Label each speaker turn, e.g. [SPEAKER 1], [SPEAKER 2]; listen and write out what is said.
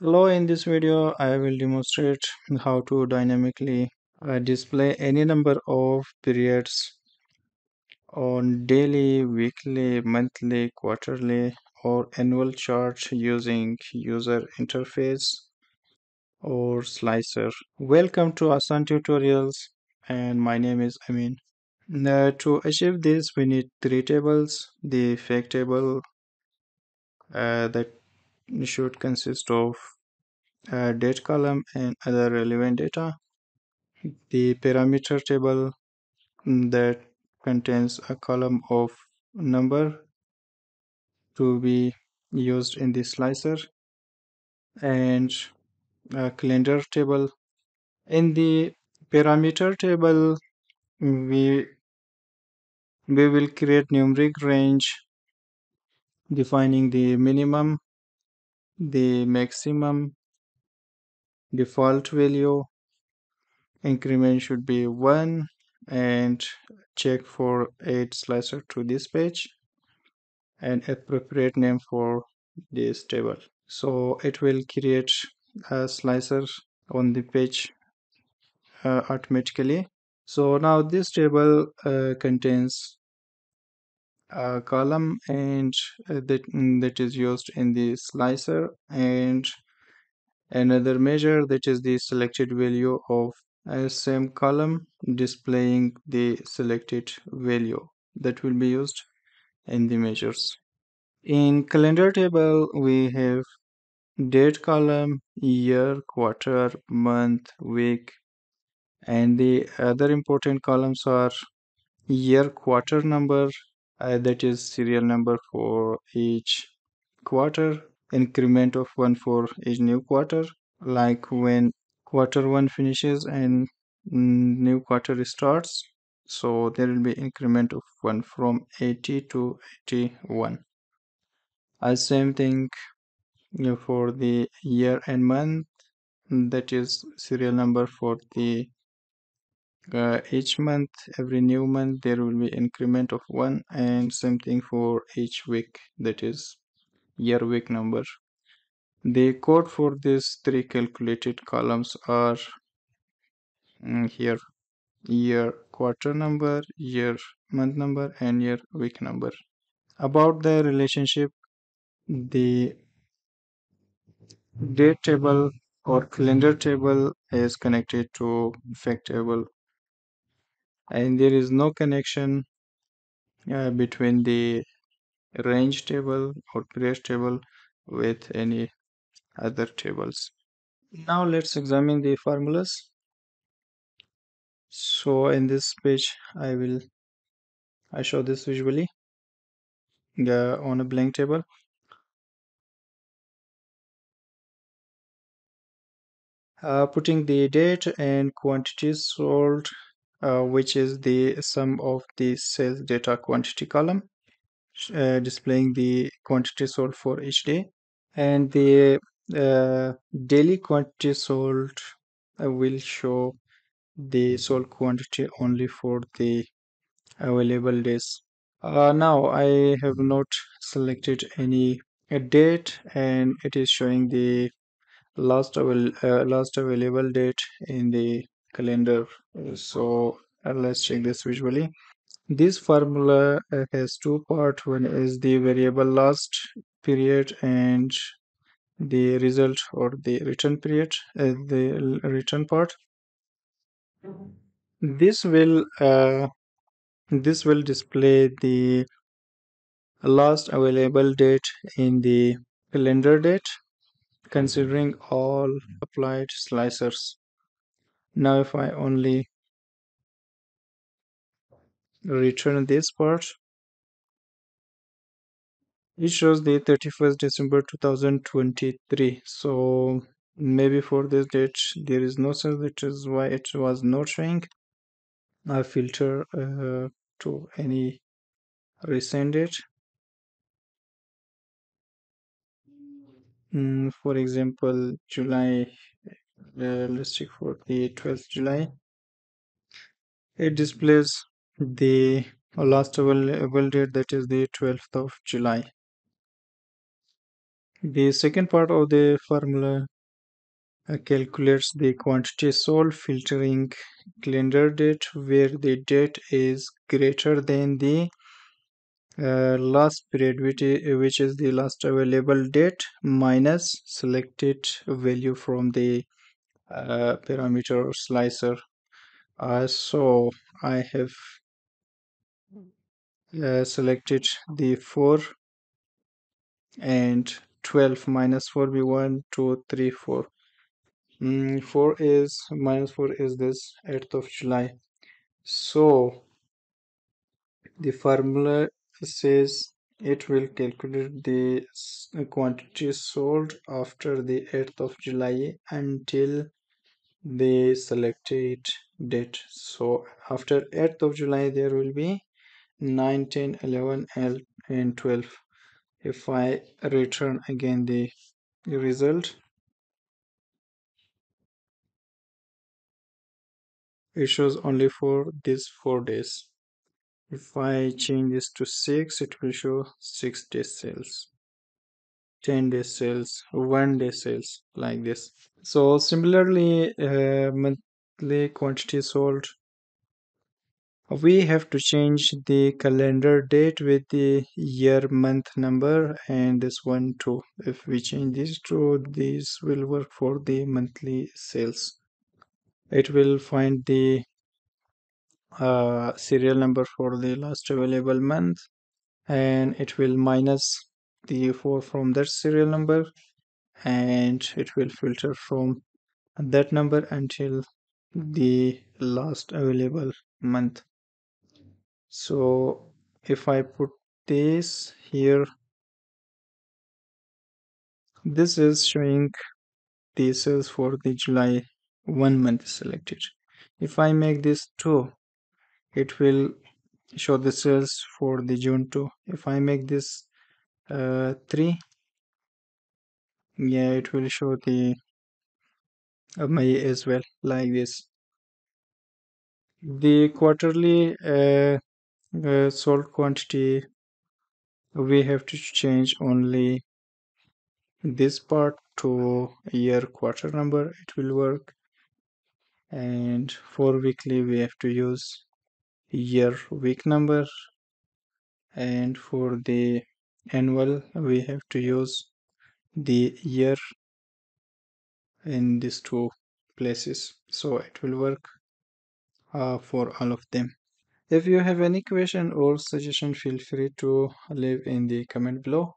[SPEAKER 1] Hello, in this video, I will demonstrate how to dynamically uh, display any number of periods on daily, weekly, monthly, quarterly, or annual chart using user interface or slicer. Welcome to Asan Tutorials, and my name is Amin. Now, to achieve this, we need three tables. The fact table uh, that should consist of a date column and other relevant data. The parameter table mm, that contains a column of number to be used in the slicer and a calendar table. In the parameter table, we we will create numeric range defining the minimum, the maximum, default value, increment should be 1 and check for add slicer to this page and appropriate name for this table. So it will create a slicer on the page uh, automatically. So now this table uh, contains a column and uh, that, that is used in the slicer and another measure that is the selected value of same column displaying the selected value that will be used in the measures. In calendar table, we have date column, year, quarter, month, week, and the other important columns are year quarter number, uh, that is serial number for each quarter, increment of one for each new quarter, like when quarter one finishes and new quarter starts. So there will be increment of one from 80 to 81. As same thing know, for the year and month, that is serial number for the uh, each month every new month there will be increment of one and same thing for each week that is year week number. The code for these three calculated columns are mm, here year quarter number year month number and year week number. About the relationship the date table or calendar table is connected to fact table and there is no connection uh, between the range table or period table with any other tables. Now let's examine the formulas. So in this page, I will I show this visually uh, on a blank table. Uh, putting the date and quantities sold, uh, which is the sum of the sales data quantity column, uh, displaying the quantity sold for each day, and the uh, daily quantity sold uh, will show the sold quantity only for the available days. Uh, now I have not selected any date and it is showing the last avail last available date in the calendar. So uh, let's check this visually. This formula uh, has two parts one is the variable last period and the result or the return period uh, the return part. This will uh, this will display the last available date in the calendar date considering all applied slicers now if I only return this part. It shows the 31st December 2023 so maybe for this date there is no cell is why it was not showing. I filter uh, to any recent date. Mm, for example July uh, let's check for the 12th July. It displays the last available date that is the 12th of July. The second part of the formula uh, calculates the quantity sold filtering calendar date where the date is greater than the uh, last period which is, which is the last available date minus selected value from the uh, parameter slicer. Uh, so I have uh, selected the 4 and 12 minus 4 be 1 2 3 4 mm, 4 is minus 4 is this 8th of July. So the formula says it will calculate the uh, quantity sold after the 8th of July until the selected date. So after 8th of July there will be 9 10 11 and 12 if I return again the result it shows only for these four days if I change this to 6 it will show 6 day sales 10 day sales 1 day sales like this. So similarly uh, monthly quantity sold we have to change the calendar date with the year month number and this one too. If we change these two these will work for the monthly sales. It will find the uh, serial number for the last available month and it will minus the 4 from that serial number and it will filter from that number until the last available month. So if I put this here this is showing the sales for the July one month selected. If I make this 2 it will show the sales for the June 2 if I make this uh, 3 yeah it will show the uh, May as well like this. The quarterly uh, uh, sold quantity we have to change only this part to year quarter number it will work. And for weekly we have to use year week number and for the annual we have to use the year in these two places. So it will work uh, for all of them. If you have any question or suggestion feel free to leave in the comment below